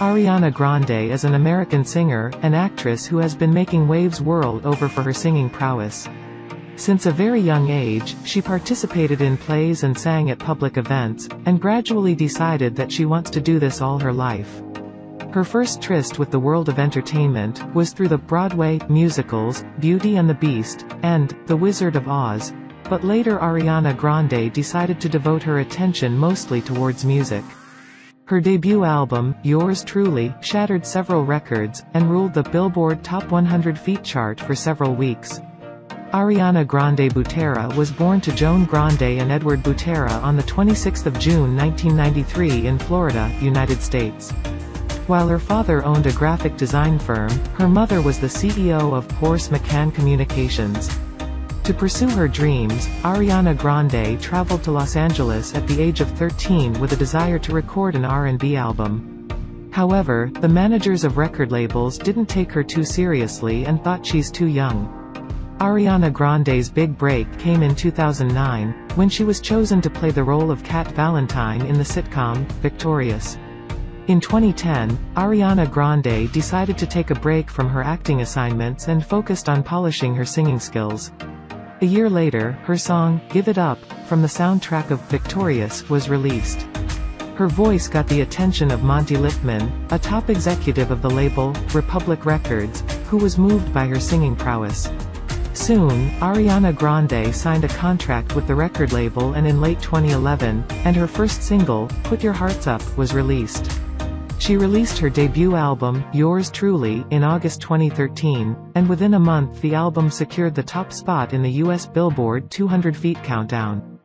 Ariana Grande is an American singer and actress who has been making waves world over for her singing prowess. Since a very young age, she participated in plays and sang at public events, and gradually decided that she wants to do this all her life. Her first tryst with the world of entertainment was through the Broadway musicals, Beauty and the Beast, and The Wizard of Oz, but later Ariana Grande decided to devote her attention mostly towards music. Her debut album, Yours Truly, shattered several records, and ruled the Billboard Top 100 Feet chart for several weeks. Ariana Grande Butera was born to Joan Grande and Edward Butera on 26 June 1993 in Florida, United States. While her father owned a graphic design firm, her mother was the CEO of Horace McCann Communications. To pursue her dreams, Ariana Grande traveled to Los Angeles at the age of 13 with a desire to record an R&B album. However, the managers of record labels didn't take her too seriously and thought she's too young. Ariana Grande's big break came in 2009, when she was chosen to play the role of Cat Valentine in the sitcom, Victorious. In 2010, Ariana Grande decided to take a break from her acting assignments and focused on polishing her singing skills. A year later, her song, Give It Up, from the soundtrack of Victorious, was released. Her voice got the attention of Monte Lipman, a top executive of the label, Republic Records, who was moved by her singing prowess. Soon, Ariana Grande signed a contract with the record label and in late 2011, and her first single, Put Your Hearts Up, was released. She released her debut album, Yours Truly, in August 2013, and within a month the album secured the top spot in the US Billboard 200 Feet Countdown.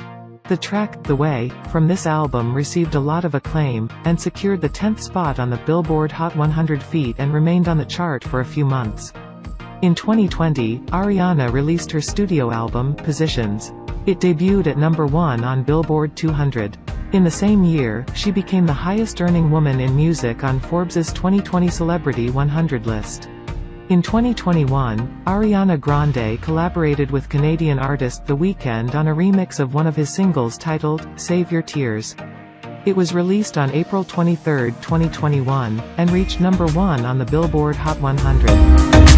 The track, The Way, from this album received a lot of acclaim, and secured the 10th spot on the Billboard Hot 100 Feet and remained on the chart for a few months. In 2020, Ariana released her studio album, Positions. It debuted at number 1 on Billboard 200. In the same year, she became the highest-earning woman in music on Forbes's 2020 Celebrity 100 list. In 2021, Ariana Grande collaborated with Canadian artist The Weeknd on a remix of one of his singles titled, Save Your Tears. It was released on April 23, 2021, and reached number one on the Billboard Hot 100.